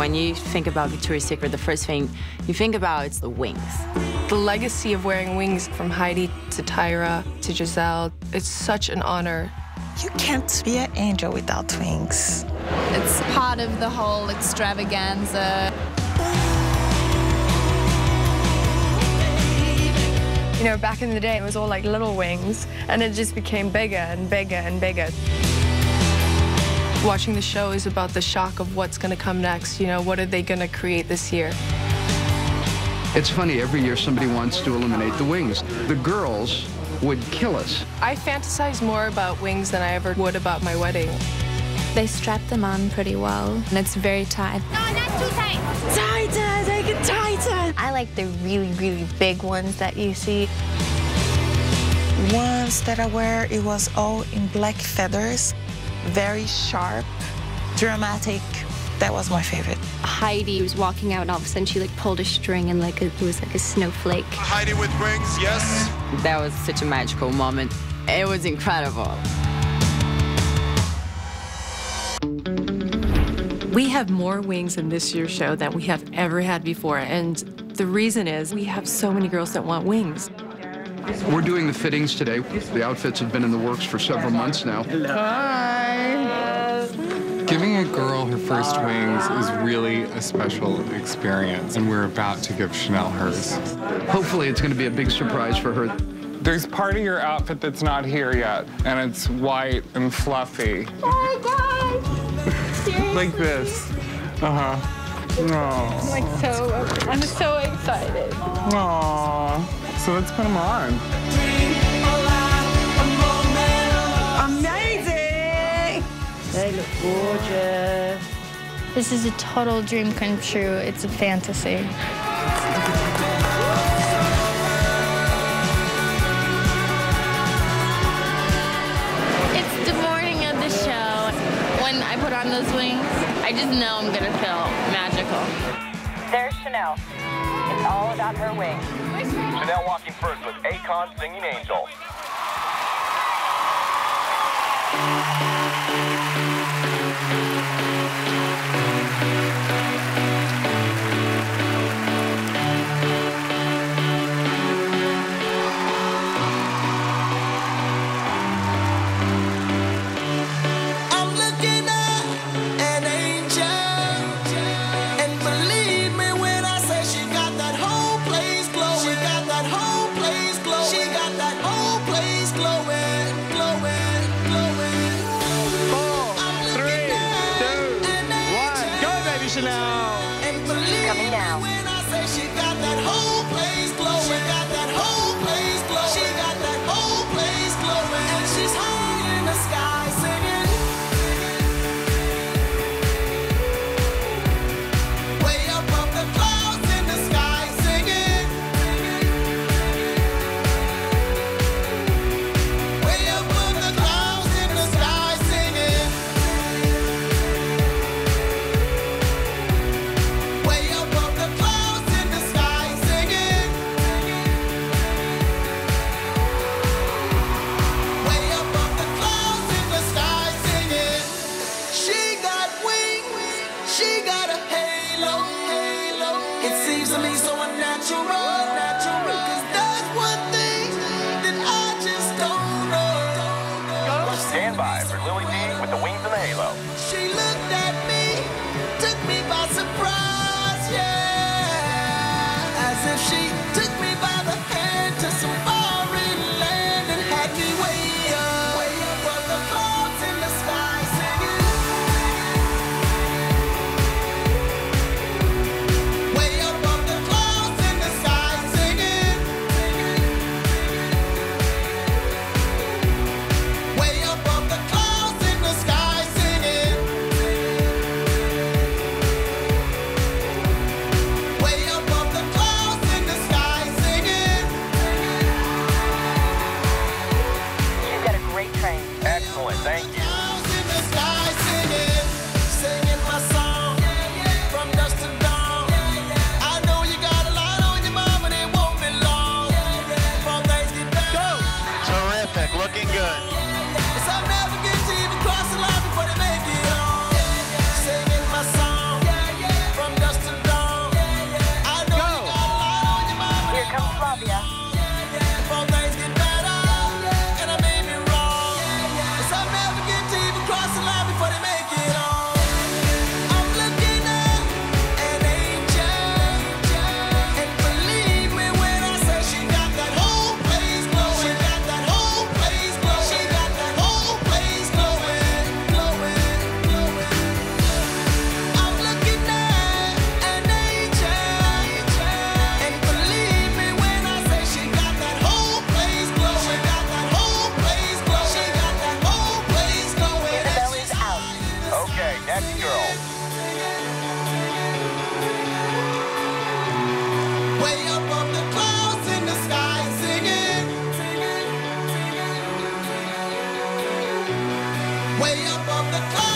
When you think about Victoria's Secret, the first thing you think about is the wings. The legacy of wearing wings from Heidi to Tyra to Gisele, it's such an honor. You can't be an angel without wings. It's part of the whole extravaganza. You know, back in the day, it was all like little wings, and it just became bigger and bigger and bigger. Watching the show is about the shock of what's going to come next. You know, what are they going to create this year? It's funny, every year somebody wants to eliminate the wings. The girls would kill us. I fantasize more about wings than I ever would about my wedding. They strap them on pretty well, and it's very tight. No, not too tight. Tighter, make it tighter. I like the really, really big ones that you see. Ones that I wear, it was all in black feathers, very sharp, dramatic. That was my favorite. Heidi was walking out and all of a sudden she like pulled a string and like a, it was like a snowflake. Heidi with wings, yes. That was such a magical moment. It was incredible. We have more wings in this year's show than we have ever had before, and the reason is we have so many girls that want wings. We're doing the fittings today. The outfits have been in the works for several months now. Giving a girl her first wings is really a special experience, and we're about to give Chanel hers. Hopefully, it's going to be a big surprise for her. There's part of your outfit that's not here yet, and it's white and fluffy. Oh, God. like this. Uh huh. I'm like so, I'm so excited. Aww. So let's put them on. Amazing! They look gorgeous. This is a total dream come true. It's a fantasy. It's the morning of the show. When I put on those wings, I just know I'm gonna feel magical. There's Chanel. It's all about her wings. Chanel walking first with Akon singing Angel. Way above the clouds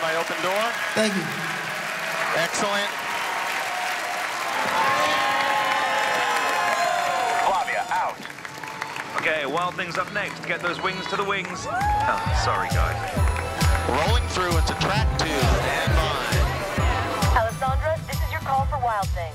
My open door. Thank you. Excellent. Flavia out. Okay, Wild Thing's up next. Get those wings to the wings. Oh, sorry, guys. Rolling through into track two and. Alessandra, this is your call for Wild Thing.